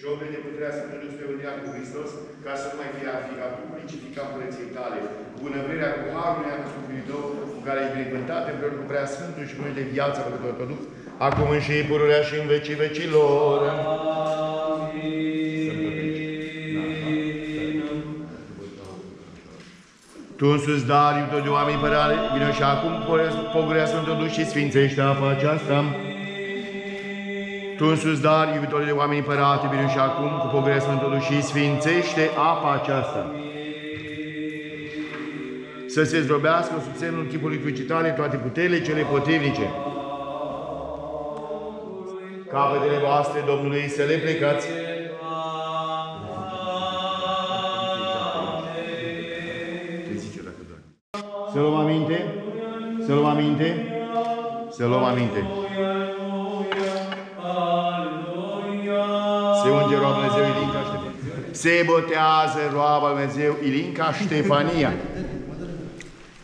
și omul de puterea Sfântului Sfântul cu Hristos, ca să nu mai fie aficat tu crucificat părăției tale, bunăvrerea cu harul neacăscutului tău, cu care ai binecuvântat împreună cu prea Sfântul și cu de viața Păcător Tău Duh, acum și pururea și în vecii vecilor. Tu însuți, dar, iubitor de oameni părale, vino și acum pogurea Sfântul Duh și sfințește apa aceasta. Tu însuți, dar, iubitor de oameni părate, vino și acum cu pogurea Sfântul Duh și sfințește apa aceasta. Să se zdrobească sub semnul chipului crucitale toate puterile cele potrivnice. Capetele voastre, Domnului, să le plecați. Să luăm aminte? Să luăm aminte? Să luăm aminte. Se botează roaba Dumnezeu Ilinca Ștefania.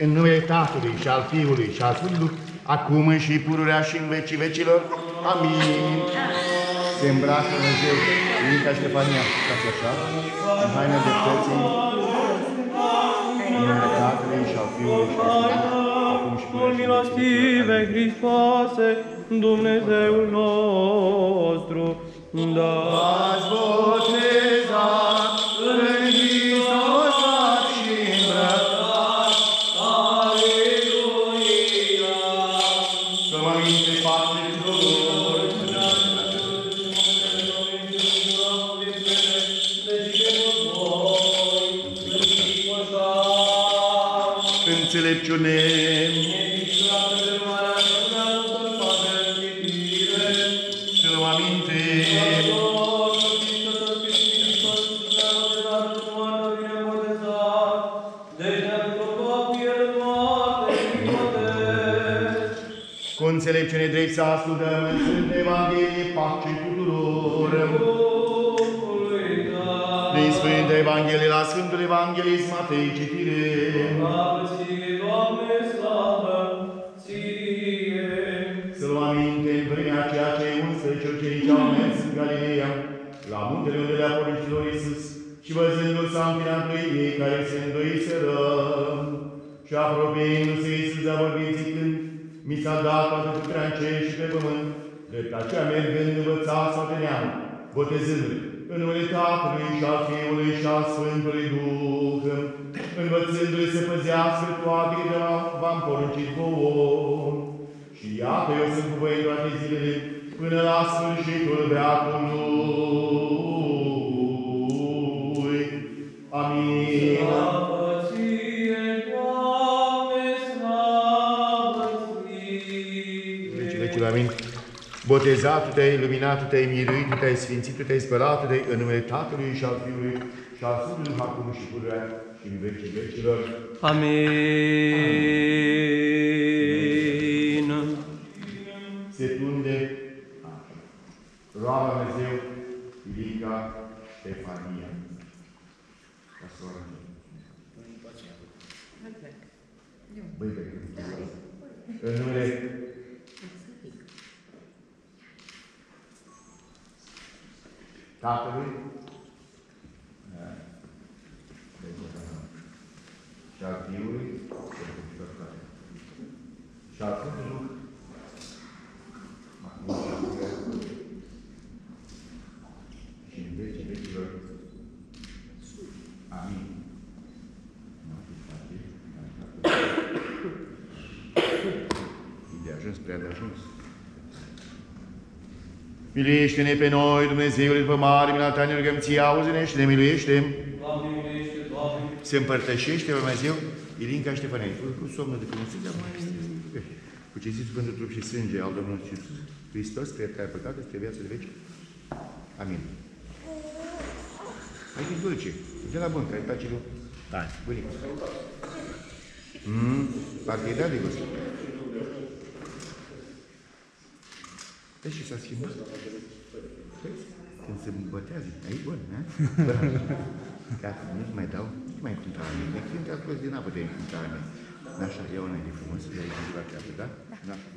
În numele Tatălui și al Fiului și al Sfântului, acum și pururea și în vecii vecilor. Amin. Se îmbracă Dumnezeu Ilinca Ștefania. Stați așa, în haina dreptății, în numele Tatălui și al Fiului și al Sfântului, acum și pururea și în vecii milostive, Hristoase, Dumnezeul nostru, da. Ați Înțelepciune. Să luăm aminte. Cu înțelepciune drept să ascultăm în Sfântă Evanghelie, pace tuturor. Din Sfântă Evanghelie la Sfântul Evanghelist Matei, citire. Să luăm aminte în vremea aceea ce unsă cercenici au mers în Galileea, la muntele unde le-a poruncilor Iisus, și văzându-l s-a închinat lui ei care se îndoiseră. Și apropiindu-se Iisus a vorbit zicând, mi s-a dat toată puterea în cer și pe pământ, drept aceea mergând învățați toate neamul, botezându-l în numele Tatălui și al Fiului și al Sfântului Duh, învățându-le să păzească toate de v-am poruncit vouă. Și iată, eu sunt cu voi toate zilele, până la sfârșitul veacului. Amin. Vecii Botezatul te-ai, luminatul te-ai, miruitul te-ai, sfințitul te-ai, spălatul te în numele Tatălui și al Fiului și al Sfântului acum și pururea și în vecii vecilor. Amin. se tunde roaba Dumnezeu Ilica Ștefania. Ca soră. Băi, pe În numele Tatălui da. și al Fiului și al Sfântului Duh acum și acum și în vecii vecilor. Amin. E de ajuns, prea de ajuns. Miluiește-ne pe noi, Dumnezeule, după mare mila ta, ne rugăm ție, auzi-ne și ne miluiește. Se împărtășește Dumnezeu Ilinca Ștefania. Cu, cu somnul de când se mai cu cinstitul pentru trup și sânge al Domnului Iisus Hristos, spre iertarea păcatului, spre viața de veci. Amin. Hai fi dulce. De la bun, care îi place lui. Da, bunic. Mm, parcă e dat de gust. Păi și s-a schimbat. Vezi? Când se bătează, ai bun, ne? Gata, nu mai dau, nu mai încunta mea. De când te-a scos din apă de încunta mea. N-așa, ia una de frumos, ia aici în partea da? N-așa.